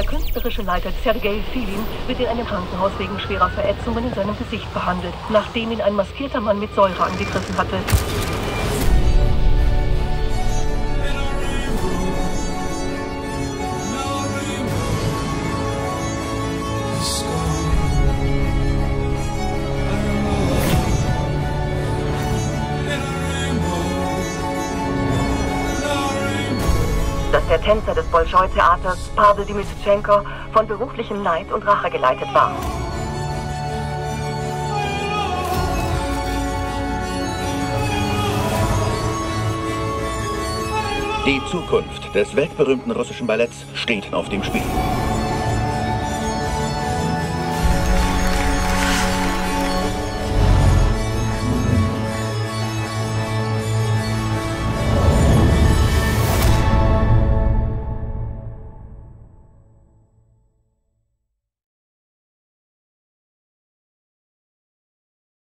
künstlerische Leiter Sergei Filin wird in einem Krankenhaus wegen schwerer Verätzungen in seinem Gesicht behandelt, nachdem ihn ein maskierter Mann mit Säure angegriffen hatte. Dass der Tänzer des Bolschoi-Theaters, Pavel Dimitrischenko, von beruflichem Neid und Rache geleitet war. Die Zukunft des weltberühmten russischen Balletts steht auf dem Spiel.